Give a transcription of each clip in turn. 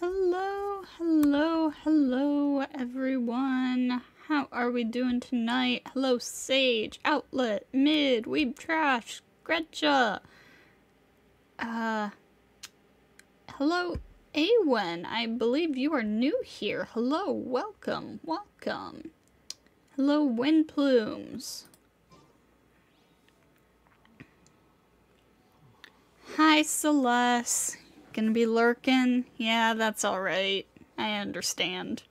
Hello, hello, hello, everyone. How are we doing tonight? Hello, Sage, Outlet, Mid, Weeb Trash, Gretcha. Uh, hello, Awen. I believe you are new here. Hello, welcome, welcome. Hello, Wind Plumes. Hi, Celeste. Gonna be lurking? Yeah, that's alright. I understand.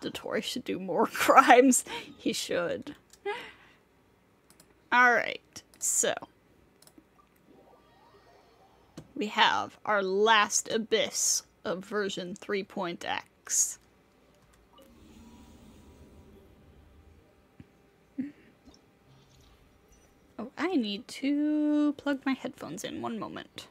Dottore should do more crimes. He should. Alright, so. We have our last abyss of version 3.x. Hmm. Oh, I need to plug my headphones in. One moment.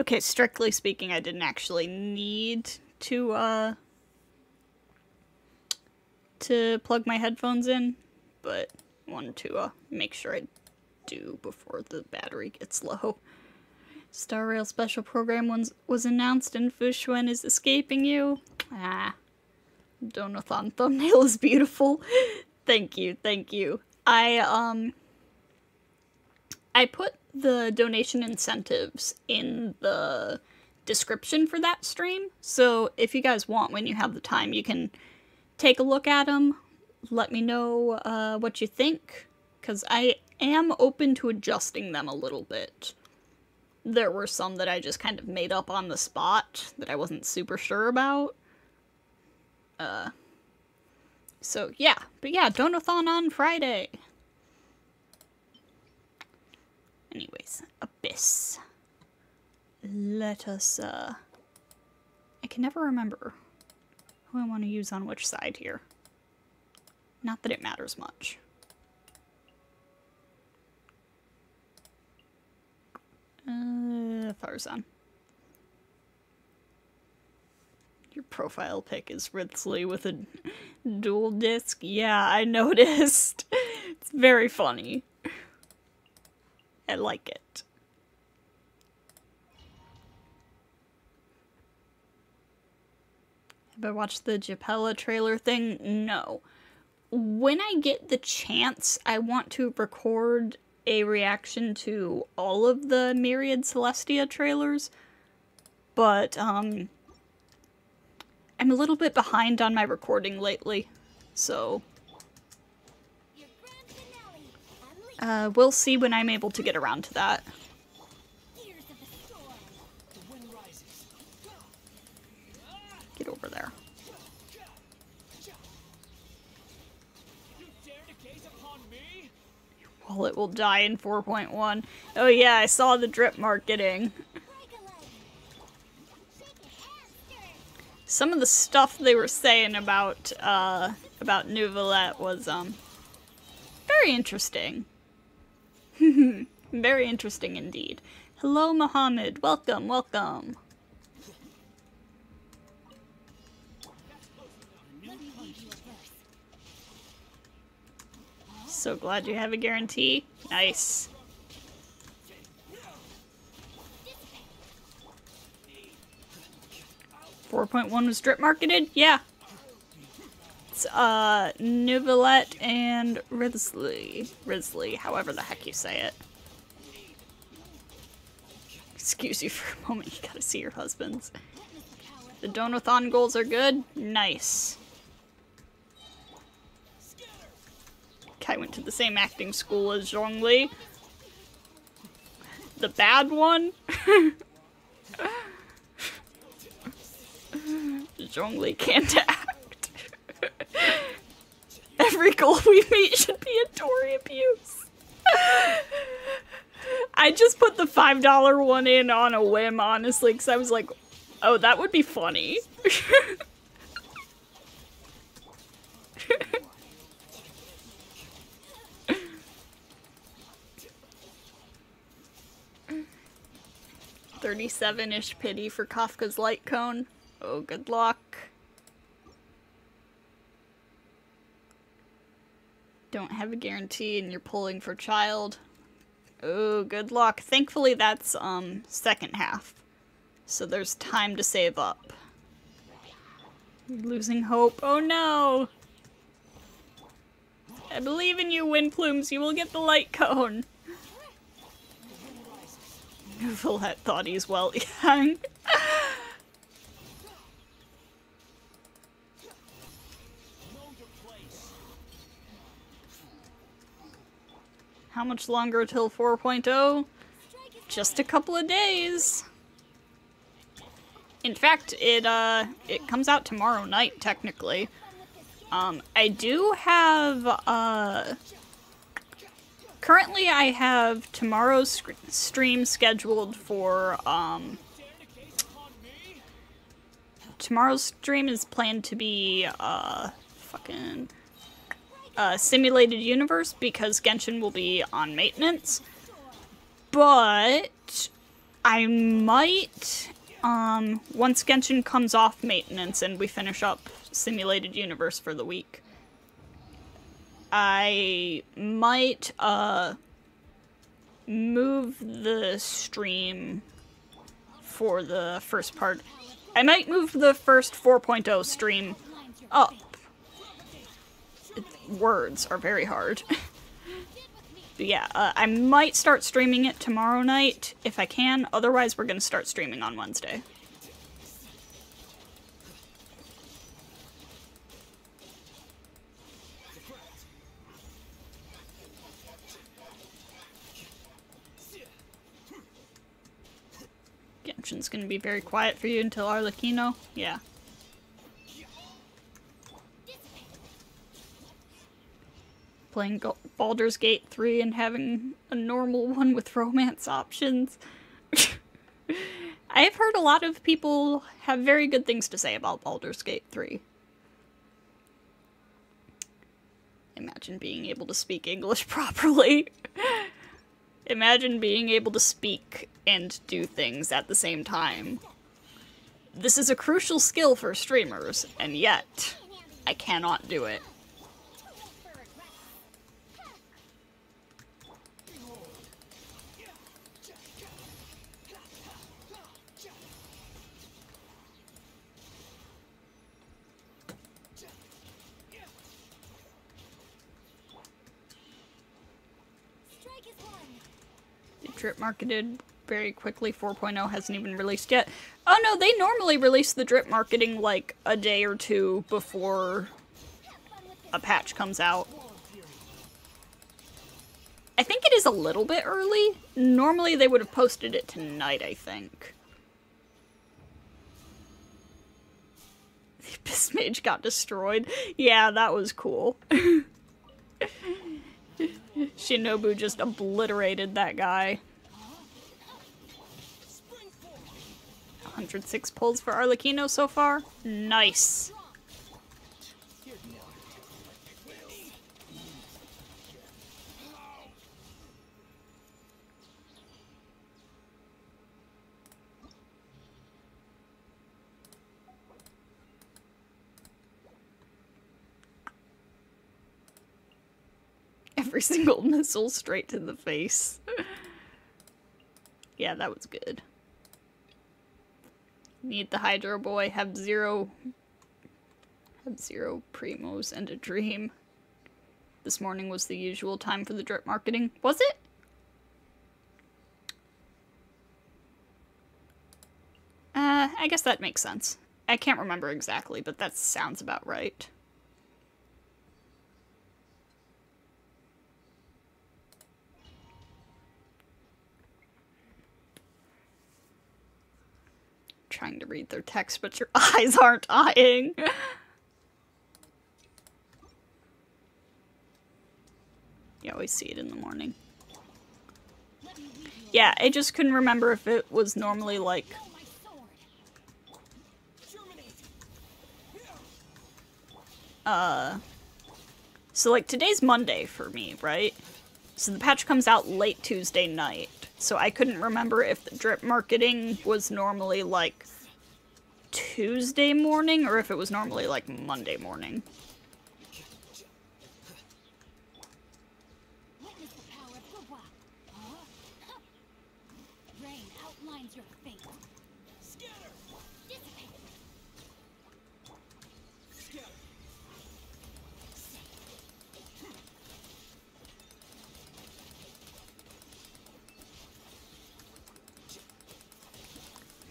Okay, strictly speaking, I didn't actually need to, uh, to plug my headphones in, but wanted to, uh, make sure I do before the battery gets low. Star Rail special program was, was announced and Fushuen is escaping you. Ah. Donathon thumbnail is beautiful. thank you, thank you. I, um, I put the donation incentives in the description for that stream. So if you guys want, when you have the time, you can take a look at them. Let me know uh, what you think, because I am open to adjusting them a little bit. There were some that I just kind of made up on the spot that I wasn't super sure about. Uh, so yeah, but yeah, Donathon on Friday. Anyways, Abyss. Let us, uh... I can never remember who I want to use on which side here. Not that it matters much. Uh, Farzan. Your profile pic is Wriothesley with a dual disc. Yeah, I noticed. it's very funny. I like it. Have I watched the Japella trailer thing? No. When I get the chance, I want to record a reaction to all of the Myriad Celestia trailers, but um, I'm a little bit behind on my recording lately, so uh, we'll see when I'm able to get around to that. Get over there. Wallet will die in 4.1. Oh yeah, I saw the drip marketing. Some of the stuff they were saying about, uh, about Neuvillette was, um, very interesting. very interesting indeed. Hello, Mohammed. Welcome, welcome. So glad you have a guarantee. Nice. Four point one was drip marketed? Yeah. It's uh Neuvillette and Wriothesley. Wriothesley, however the heck you say it. Excuse you for a moment, you gotta see your husbands. The Donathon goals are good? Nice. I went to the same acting school as Zhongli. The bad one? Zhongli can't act. Every girl we meet should be a Tory abuse. I just put the $5 one in on a whim, honestly, because I was like, oh, that would be funny. Thirty-seven-ish pity for Kafka's light cone. Oh, good luck. Don't have a guarantee and you're pulling for child. Oh, good luck. Thankfully, that's, um, second half. So there's time to save up. Losing hope. Oh no! I believe in you, Wind Plumes. You will get the light cone. Villette thought he's well young. How much longer till 4.0? Just a couple of days. In fact, it uh it comes out tomorrow night technically. Um I do have uh currently I have tomorrow's stream scheduled for um tomorrow's stream is planned to be uh fucking uh, simulated universe because Genshin will be on maintenance. But I might, um, once Genshin comes off maintenance and we finish up simulated universe for the week, I might, uh, move the stream for the first part. I might move the first 4.0 stream up words are very hard. yeah, uh, I might start streaming it tomorrow night if I can. Otherwise, we're going to start streaming on Wednesday. Genshin's going to be very quiet for you until Arlecchino? Yeah. Playing Baldur's Gate 3 and having a normal one with romance options. I've heard a lot of people have very good things to say about Baldur's Gate 3. Imagine being able to speak English properly. Imagine being able to speak and do things at the same time. This is a crucial skill for streamers, and yet, I cannot do it. Drip marketed very quickly. 4.0 hasn't even released yet. Oh no, they normally release the drip marketing like a day or two before a patch comes out. I think it is a little bit early. Normally they would have posted it tonight, I think. The Abyss Mage got destroyed. Yeah, that was cool. Shinobu just obliterated that guy. 106 pulls for Arlecchino so far. Nice. Every single missile straight to the face. yeah, that was good. Need the Hydro Boy, have zero have zero primos and a dream. This morning was the usual time for the drip marketing. Was it? Uh, I guess that makes sense. I can't remember exactly, but that sounds about right. Trying to read their text, but your eyes aren't eyeing. you always see it in the morning. Yeah, I just couldn't remember if it was normally like... Uh... So like today's Monday for me, right? So the patch comes out late Tuesday night. So I couldn't remember if the drip marketing was normally like Tuesday morning or if it was normally like Monday morning.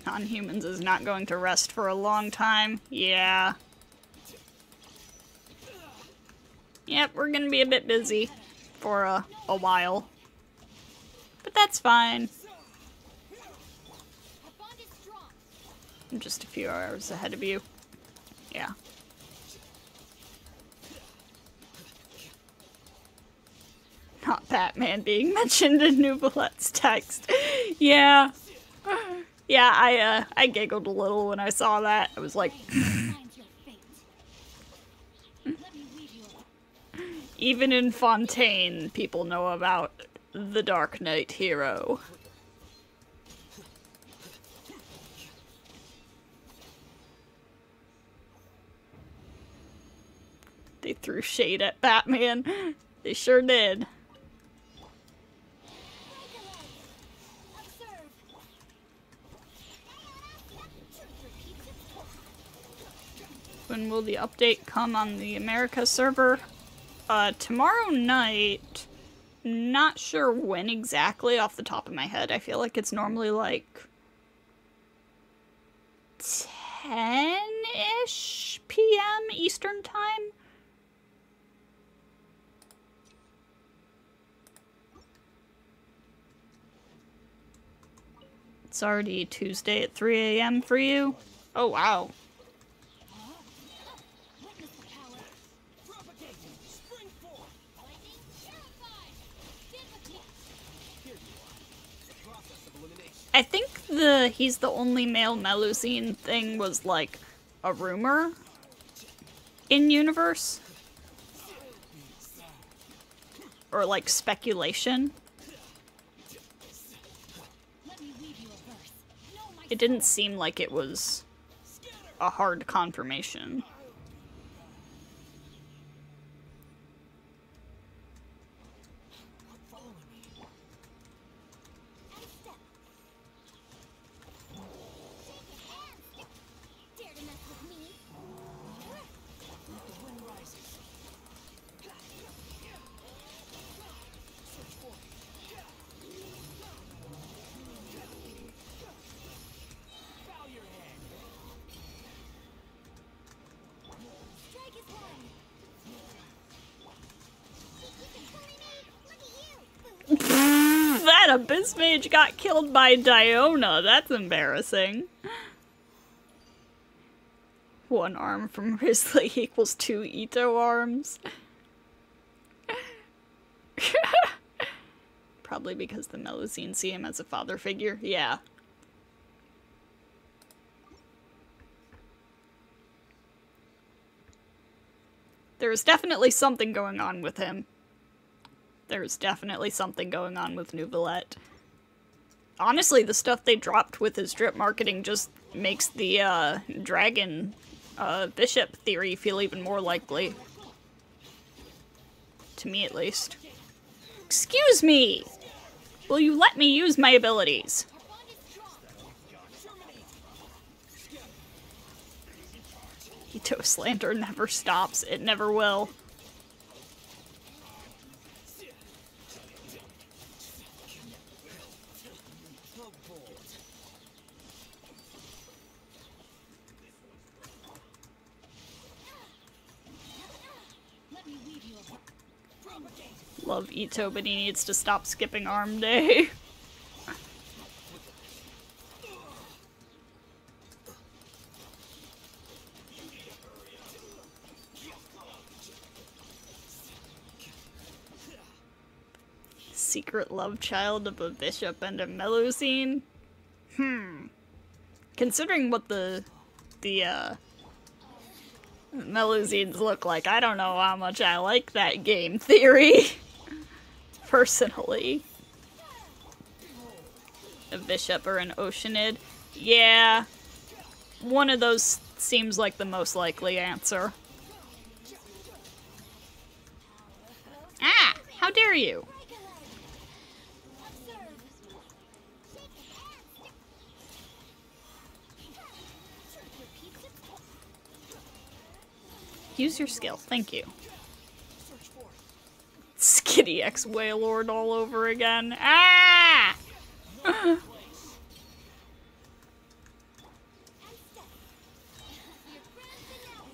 Non-humans is not going to rest for a long time. Yeah. Yep, we're gonna be a bit busy for a, a while. But that's fine. I'm just a few hours ahead of you. Yeah. Not Batman being mentioned in Neuvillette's text. yeah. Yeah, I uh, I giggled a little when I saw that. I was like, even in Fontaine, people know about the Dark Knight hero. They threw shade at Batman. They sure did. When will the update come on the America server? Uh, tomorrow night. Not sure when exactly off the top of my head. I feel like it's normally like 10-ish p.m. Eastern time. It's already Tuesday at 3 a.m. for you? Oh, wow. He's the only male Melusine thing was like a rumor in universe. Or like speculation. It didn't seem like it was a hard confirmation. Abyss Mage got killed by Diona. That's embarrassing. One arm from Wriothesley equals two Itto arms. Probably because the Melusine see him as a father figure. Yeah. There is definitely something going on with him there's definitely something going on with Neuvillette. Honestly, the stuff they dropped with his drip marketing just makes the uh, dragon uh, bishop theory feel even more likely. To me, at least. Excuse me! Will you let me use my abilities? Itto slander never stops. It never will. Itto, but he needs to stop skipping arm day. Secret love child of a bishop and a Melusine? Hmm. Considering what the the uh Melusines look like, I don't know how much I like that game theory. personally. A bishop or an oceanid. Yeah. One of those seems like the most likely answer. Ah! How dare you! Use your skill. Thank you. Kitty X Waylord all over again. Ah!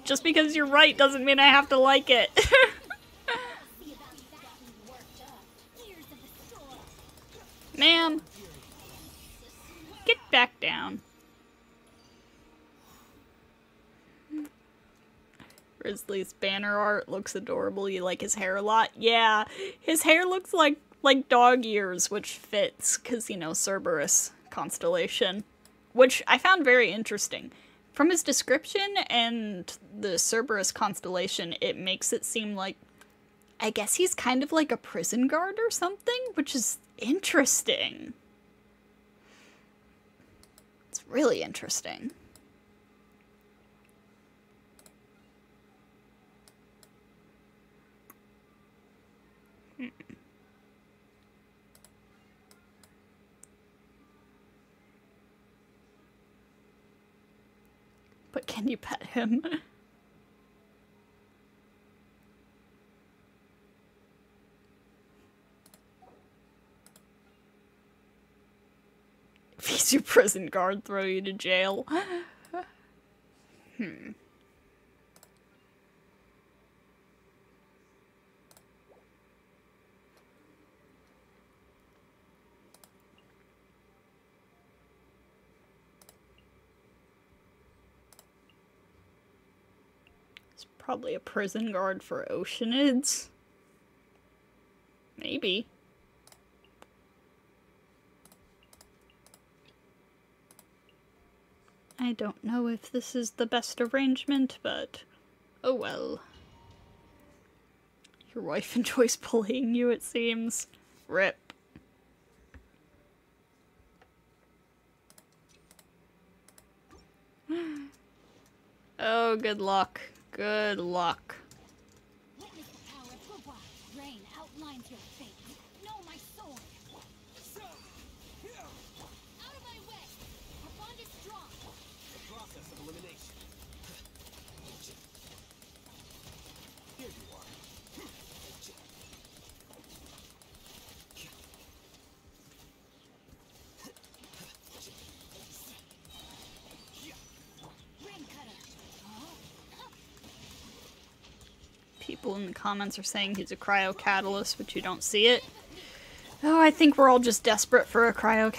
Just because you're right doesn't mean I have to like it. Grizzly's banner art looks adorable. You like his hair a lot? Yeah, his hair looks like like dog ears, which fits because you know Cerberus constellation, which I found very interesting. From his description and the Cerberus constellation, it makes it seem like I guess he's kind of like a prison guard or something, which is interesting. It's really interesting. But can you pet him? if he's your prison guard, throw you to jail. hmm. Probably a prison guard for Oceanids. Maybe. I don't know if this is the best arrangement, but oh well. Your wife enjoys bullying you, it seems. Rip. oh, good luck. Good luck. people in the comments are saying he's a cryo catalyst, but you don't see it. Oh, I think we're all just desperate for a cryo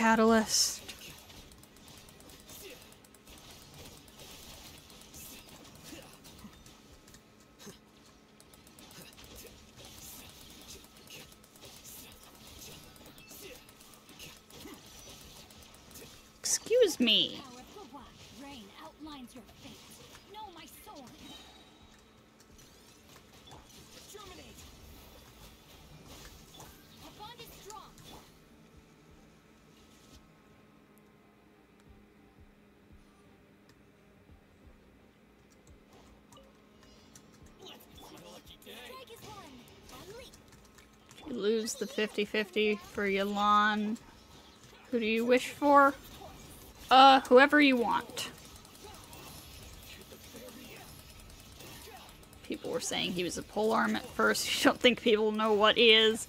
lose the 50-50 for Yelan. Who do you wish for? Uh, whoever you want. People were saying he was a polearm at first. You don't think people know what he is.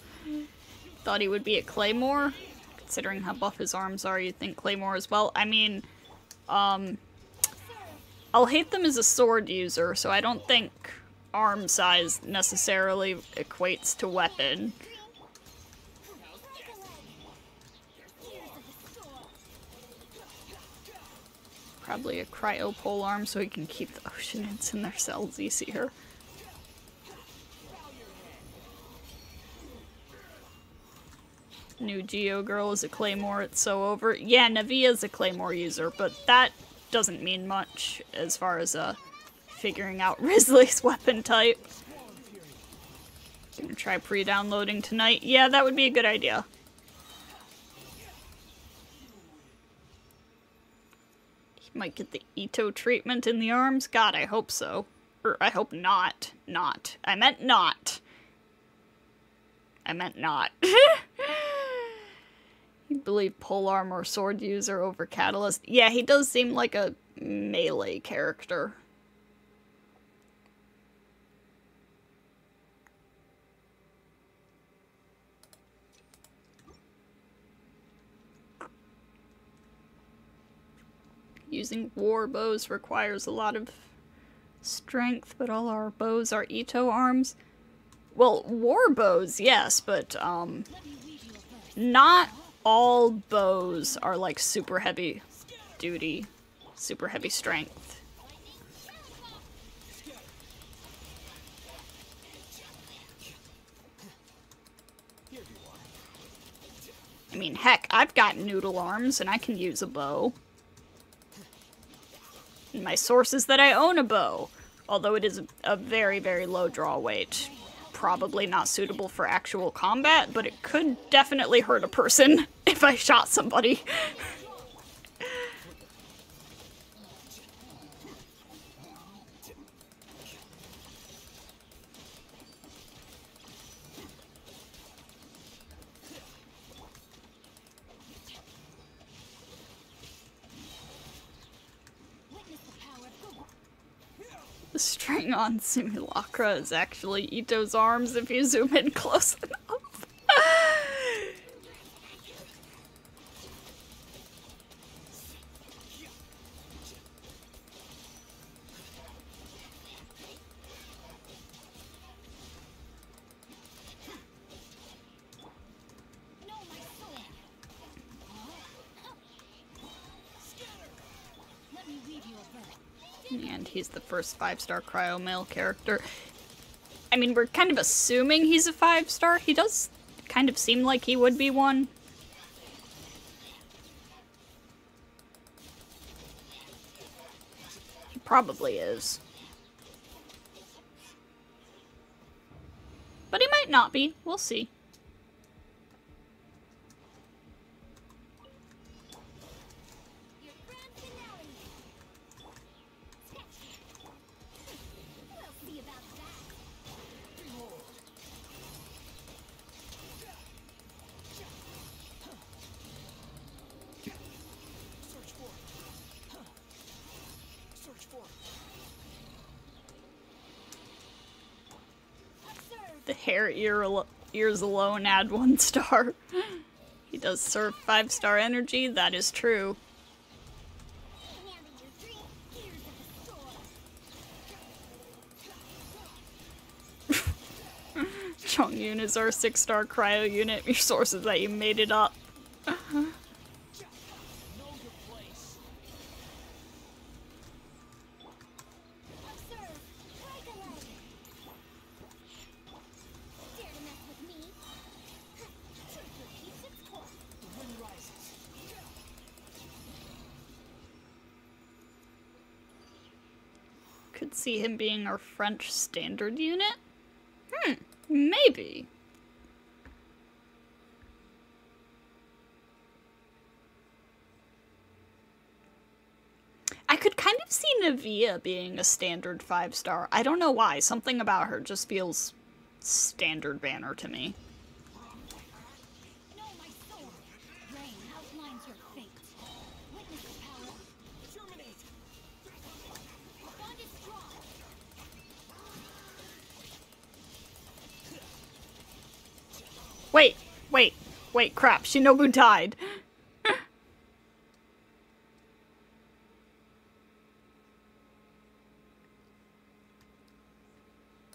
Thought he would be a Claymore. Considering how buff his arms are, you'd think Claymore as well. I mean, um... I'll hate them as a sword user, so I don't think arm size necessarily equates to weapon. Probably a cryo pole arm so he can keep the oceanids in their cells easier. New Geo Girl is a Claymore, it's so over. Yeah, Navia's a Claymore user, but that doesn't mean much as far as uh, figuring out Wriothesley's weapon type. Gonna try pre-downloading tonight. Yeah, that would be a good idea. Might get the Itto treatment in the arms? God, I hope so. Or I hope not. Not. I meant not. I meant not. you believe polearm or sword user over catalyst? Yeah, he does seem like a melee character. Using war bows requires a lot of Strength, but all our bows are Itto arms. Well, war bows, yes, but um, not all bows are like super heavy duty, super heavy strength. I mean, heck, I've got noodle arms and I can use a bow. My source is that I own a bow, although it is a very, very low draw weight. Probably not suitable for actual combat, but it could definitely hurt a person if I shot somebody. Simulacra is actually Itto's arms if you zoom in close enough. First five-star cryo male character. I mean, we're kind of assuming he's a five-star. He does kind of seem like he would be one. He probably is. But he might not be. We'll see. The hair ear al ears alone add one star. he does serve five star energy, that is true. Chongyun is our six star cryo unit. Your source is that you made it up. See him being our French standard unit? Hmm, maybe. I could kind of see Navia being a standard five star. I don't know why. Something about her just feels standard banner to me. Wait, crap. Shinobu died.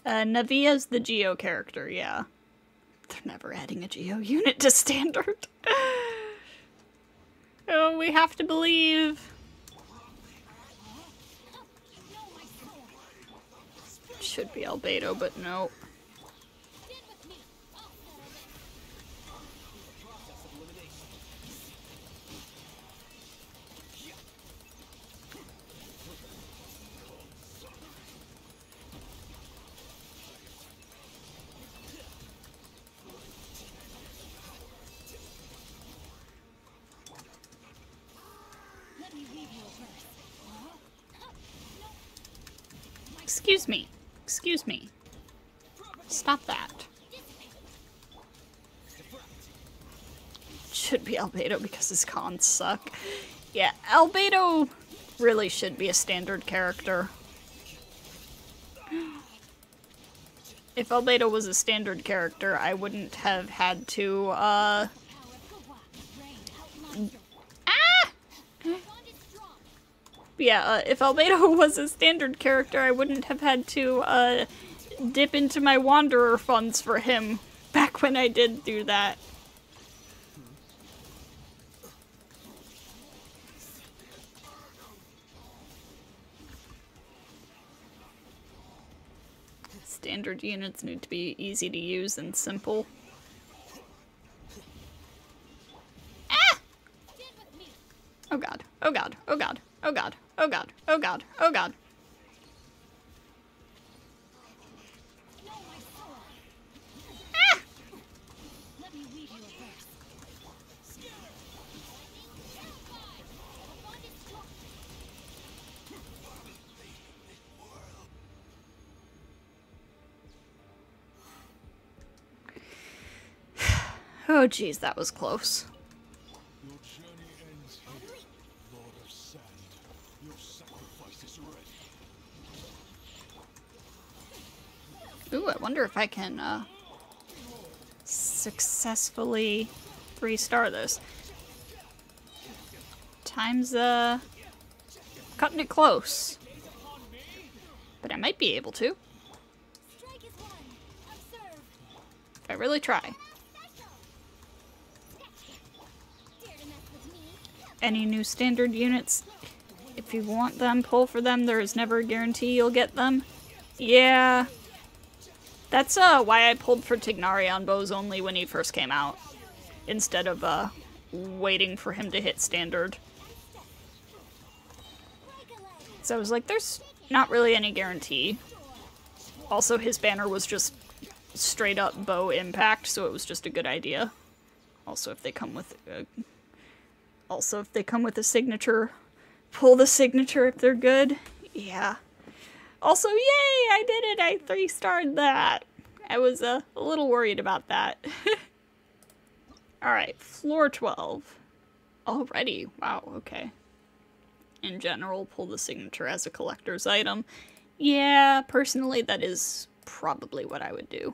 uh, Navia's the Geo character, yeah. They're never adding a Geo unit to standard. oh, we have to believe. Should be Albedo, but no. Stop that. Should be Albedo because his cons suck. Yeah, Albedo really should be a standard character. If Albedo was a standard character, I wouldn't have had to, uh... But yeah, uh, if Albedo was a standard character, I wouldn't have had to uh, dip into my Wanderer funds for him back when I did do that. Standard units need to be easy to use and simple. Ah! Oh god, oh god, oh god, oh god, oh god, oh god, oh god. Oh jeez, that was close. Ooh, I wonder if I can uh, successfully three-star this. Time's uh, cutting it close. But I might be able to. If I really try. Any new standard units. If you want them, pull for them. There is never a guarantee you'll get them. Yeah. That's uh, why I pulled for Tignari on bows only when he first came out. Instead of uh, waiting for him to hit standard. So I was like, there's not really any guarantee. Also, his banner was just straight up bow impact, so it was just a good idea. Also, if they come with uh, also, if they come with a signature, pull the signature if they're good. Yeah. Also, yay! I did it! I three-starred that! I was uh, a little worried about that. Alright, floor 12. Already? Wow, okay. In general, pull the signature as a collector's item. Yeah, personally, that is probably what I would do.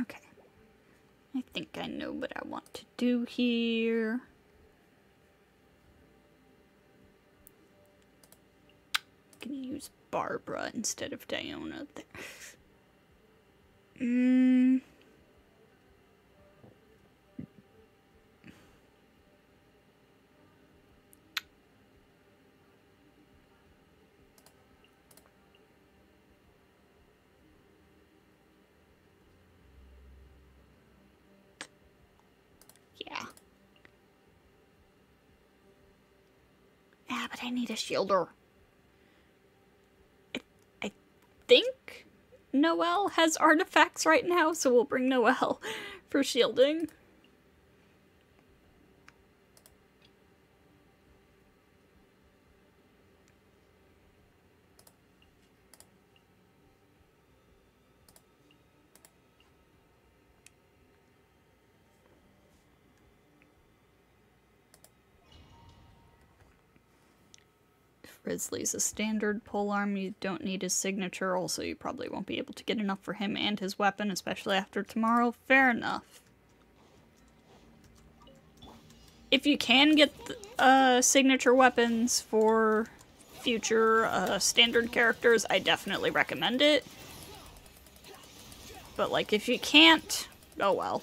Okay. I think I know what I want to do here. I'm gonna use Barbara instead of Diona there. Hmm. Hmm. I need a shielder. I, I think Noelle has artifacts right now, so we'll bring Noelle for shielding. Wriothesley's a standard polearm. You don't need his signature. Also, you probably won't be able to get enough for him and his weapon, especially after tomorrow. Fair enough. If you can get uh, signature weapons for future uh, standard characters, I definitely recommend it. But, like, if you can't, oh well.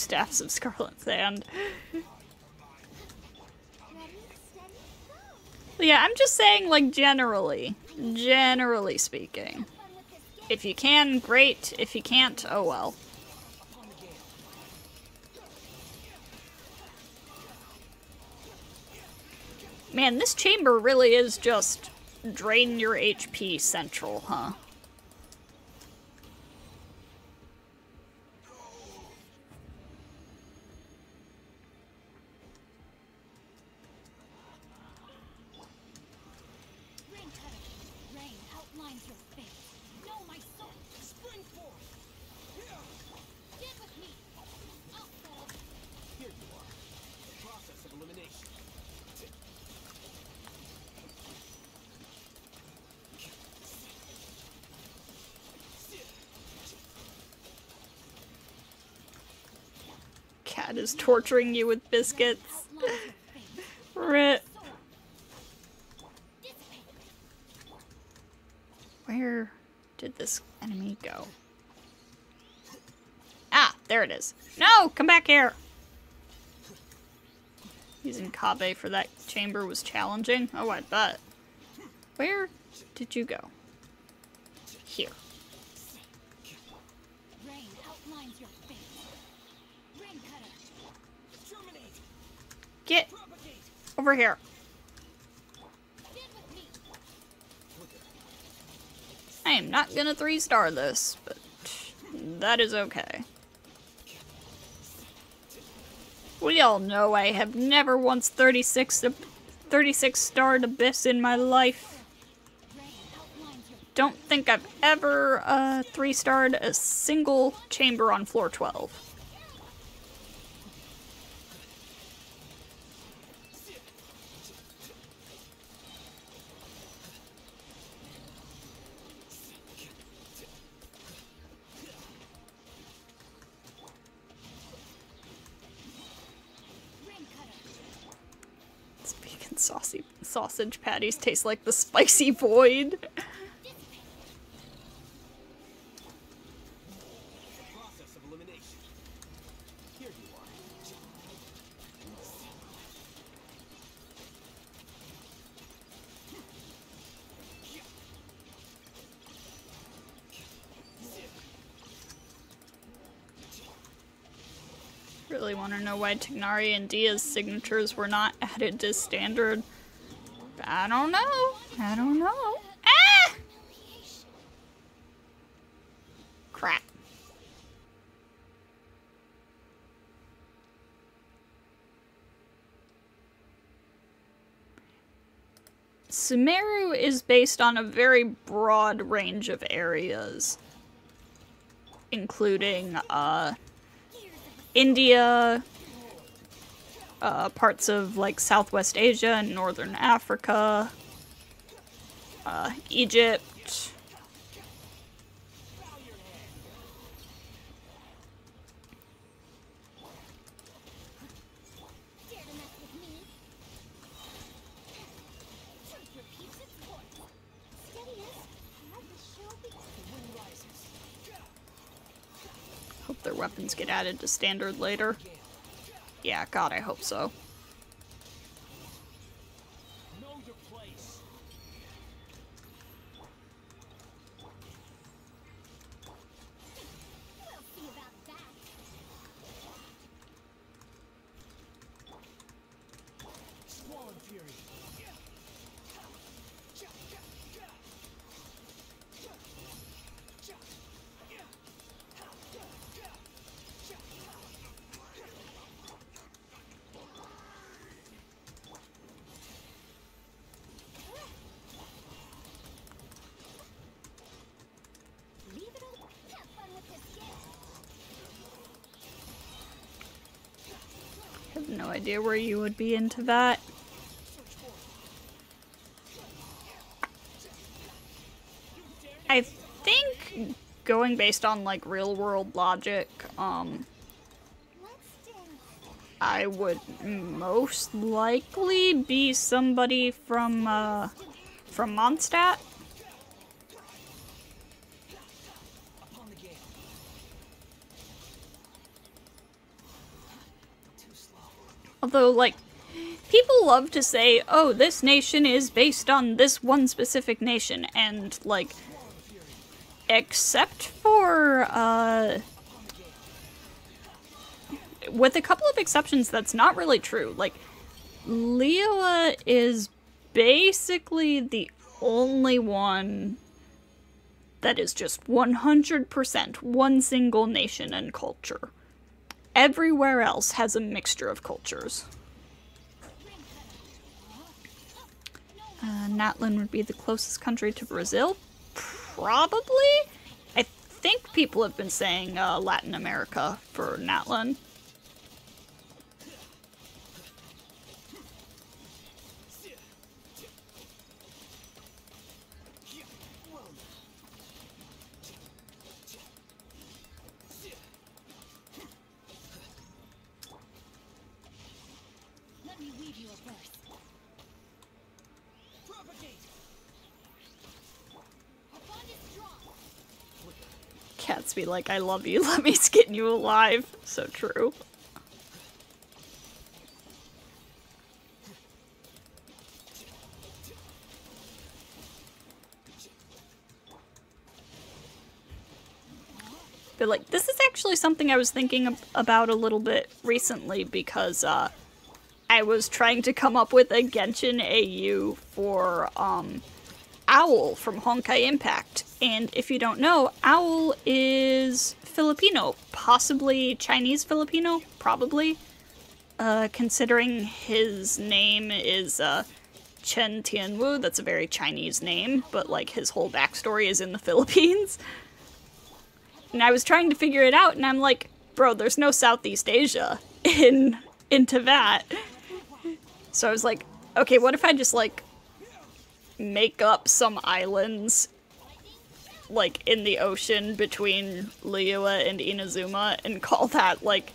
staffs of Scarlet Sand. yeah, I'm just saying, like, generally. Generally speaking. If you can, great. If you can't, oh well. Man, this chamber really is just drain your HP central, huh? Is torturing you with biscuits. Rip. Where did this enemy go? Ah, there it is. No, come back here. Using Kaveh for that chamber was challenging. Oh, I bet. Where did you go? Here. Get over here. I am not gonna three star this, but that is okay. We all know I have never once 36 36 starred Abyss in my life. Don't think I've ever uh, three starred a single chamber on floor 12. Sausage patties taste like the spicy void. really want to know why Tignari and Dehya's signatures were not added to standard. I don't know. I don't know. Ah! Crap. Sumeru is based on a very broad range of areas, including, uh, India, uh, parts of like Southwest Asia and Northern Africa, uh, Egypt. Hope their weapons get added to standard later. Yeah, God, I hope so. Idea where you would be into that. I think going based on like real world logic, um I would most likely be somebody from, uh, from Mondstadt. Although, like, people love to say, oh, this nation is based on this one specific nation, and, like, except for, uh, with a couple of exceptions, that's not really true. Like, Liyue is basically the only one that is just 100% one single nation and culture. Everywhere else has a mixture of cultures. Uh, Natlan would be the closest country to Brazil? Probably? I think people have been saying uh, Latin America for Natlan. Cats be like, I love you, let me skin you alive. So true. But like, this is actually something I was thinking about a little bit recently because uh, I was trying to come up with a Genshin AU for um, Owl from Honkai Impact. And if you don't know, Owl is Filipino, possibly Chinese Filipino, probably. Uh, considering his name is uh, Chen Tianwu, that's a very Chinese name, but like his whole backstory is in the Philippines. And I was trying to figure it out, and I'm like, bro, there's no Southeast Asia in in Teyvat. So I was like, okay, what if I just like make up some islands like in the ocean between Liyue and Inazuma and call that like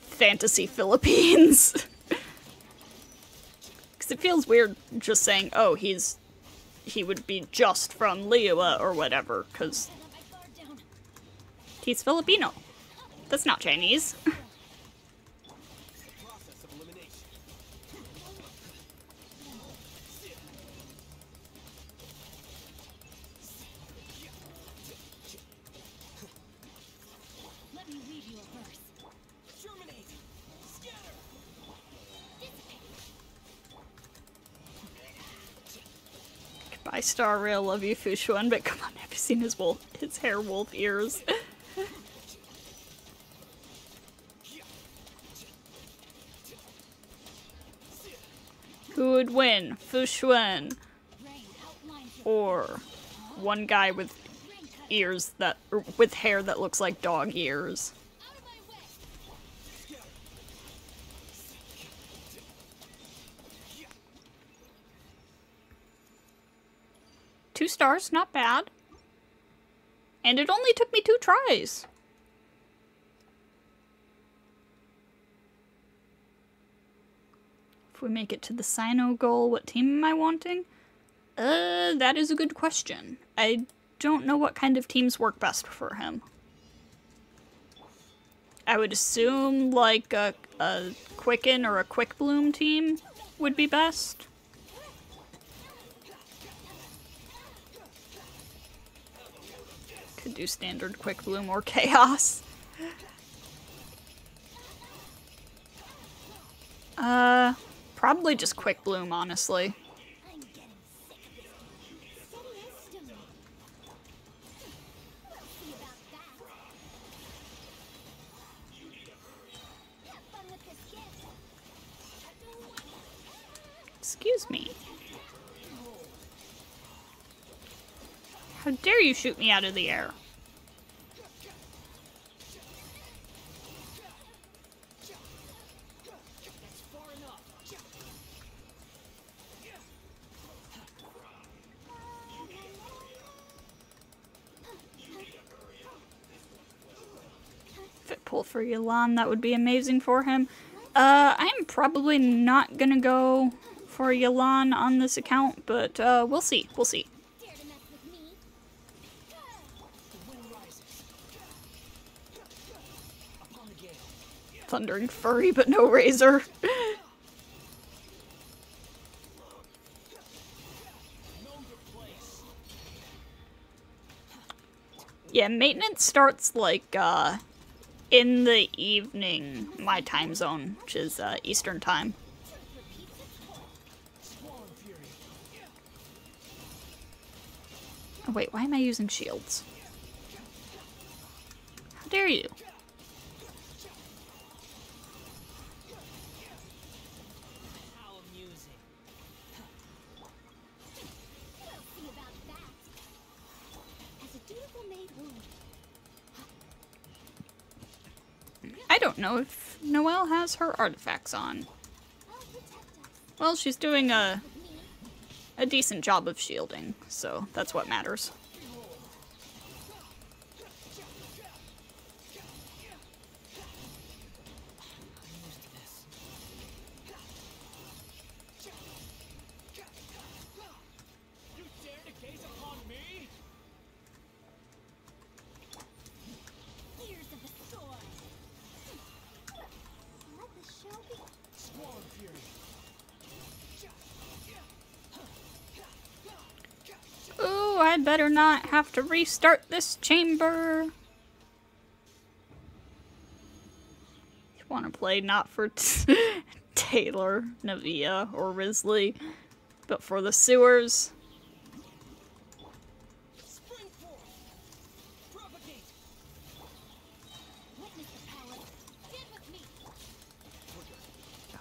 fantasy Philippines? Cuz it feels weird just saying, "Oh, he's he would be just from Liyue or whatever cuz He's Filipino. That's not Chinese. Star Rail. Love you, Fu Xuan. But come on, have you seen his wolf, his hair wolf ears? Who would win, Fu Xuan or one guy with ears that with hair that looks like dog ears? Two stars, not bad. And it only took me two tries. If we make it to the Cyno goal, what team am I wanting? Uh, that is a good question. I don't know what kind of teams work best for him. I would assume like a, a Quicken or a Quick Bloom team would be best. Could do standard Quick Bloom or Chaos. Uh, Probably just Quick Bloom, honestly. Excuse me. How dare you shoot me out of the air? pull for Yelan, that would be amazing for him. Uh, I'm probably not gonna go for Yelan on this account, but uh, we'll see. We'll see. Thundering Fury, but no razor. yeah, maintenance starts like uh, in the evening, my time zone, which is uh, Eastern time. Oh, wait, why am I using shields? How dare you? Don't know if Noelle has her artifacts on. Well, she's doing a a decent job of shielding, so that's what matters. Not have to restart this chamber. You want to play not for Taylor, Navia, or Wriothesley, but for the sewers.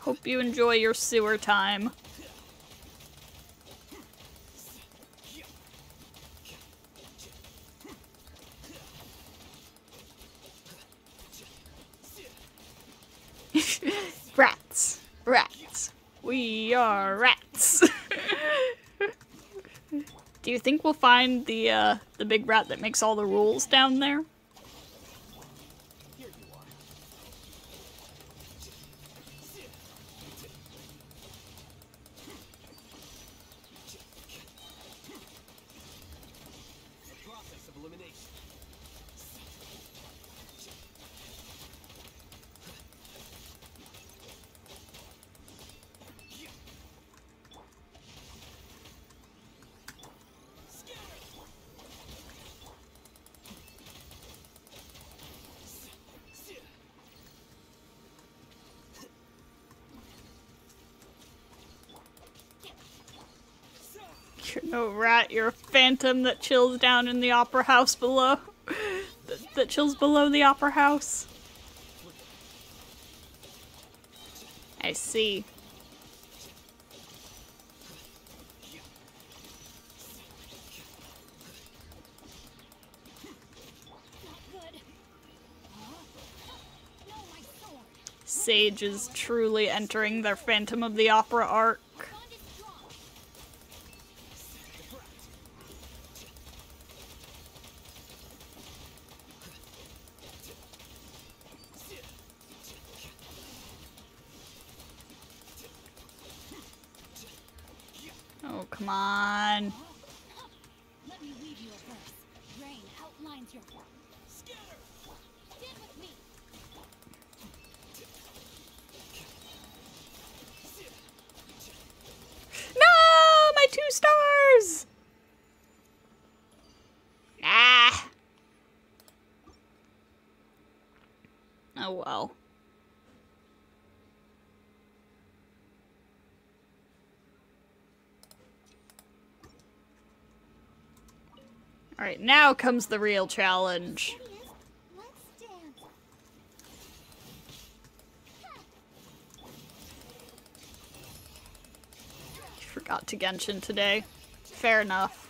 Hope you enjoy your sewer time. Do you think we'll find the uh, the big rat that makes all the rules down there? Rat, you're a phantom that chills down in the opera house below. that, that chills below the opera house. I see. Sage is truly entering their Phantom of the Opera arc. Now comes the real challenge. Forgot to Genshin today. Fair enough.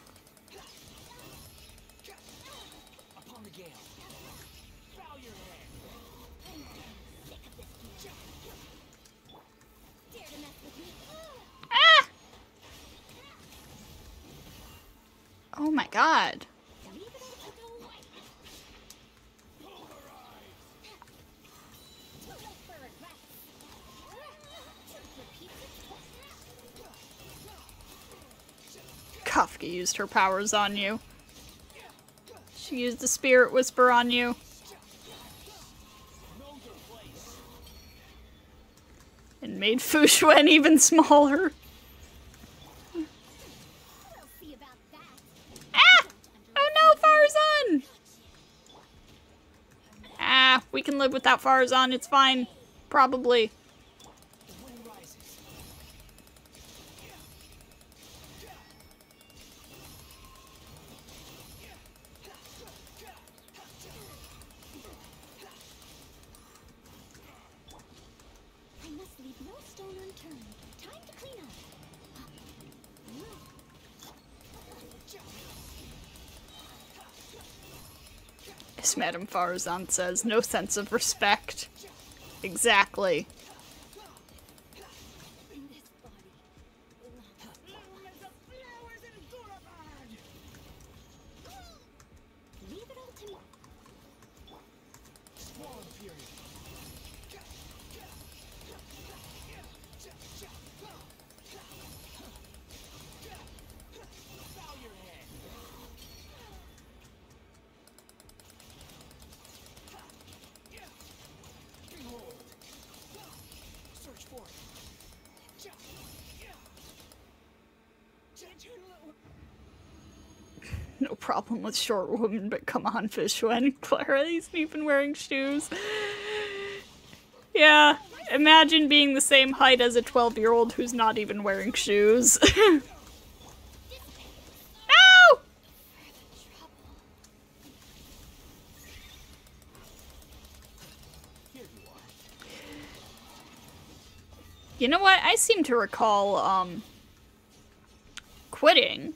Kafka used her powers on you. She used the Spirit Whisper on you. And made Fu Xuan even smaller. Ah! Oh no, Faruzan! Ah, we can live without Faruzan, it's fine. Probably. Madame Faruzan says, no sense of respect. Exactly. Problem with short women, but come on, Fishwen. Clara, he's even wearing shoes. Yeah, imagine being the same height as a 12 year old who's not even wearing shoes. no! You know what? I seem to recall, um, quitting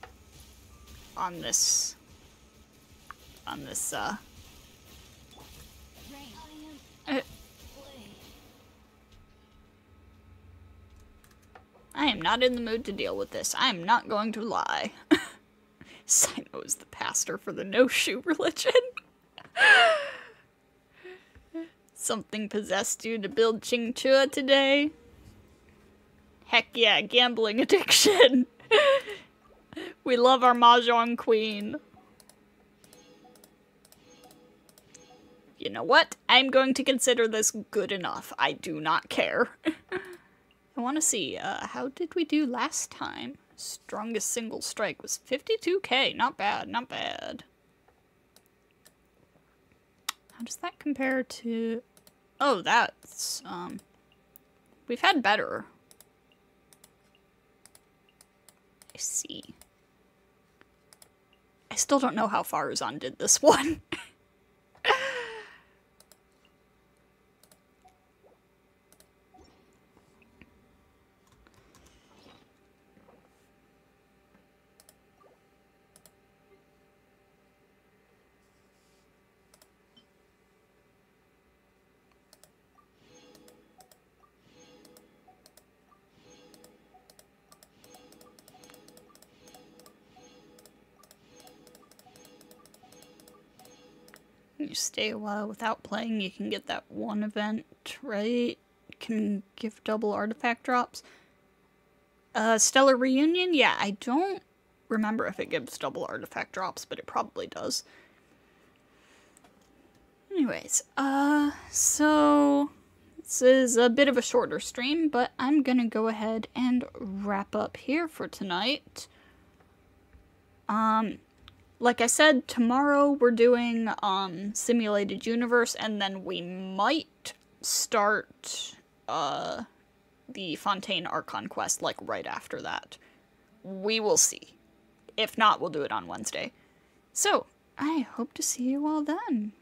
on this on this uh, uh I am not in the mood to deal with this. I am not going to lie. Simo is the pastor for the no-shoe religion. Something possessed you to build Qingque today? Heck yeah, gambling addiction. we love our Mahjong queen. You know what? I'm going to consider this good enough. I do not care. I want to see, uh, how did we do last time? Strongest single strike was 52k. Not bad, not bad. How does that compare to... Oh, that's, um... We've had better. I see. I still don't know how Faruzan did this one. You stay a while without playing, you can get that one event, right? Can give double artifact drops. Uh, Stellar Reunion? Yeah, I don't remember if it gives double artifact drops, but it probably does. Anyways, uh, so this is a bit of a shorter stream, but I'm gonna go ahead and wrap up here for tonight. Um, like I said, tomorrow we're doing um, Simulated Universe, and then we might start uh, the Fontaine Archon quest like right after that. We will see. If not, we'll do it on Wednesday. So, I hope to see you all then.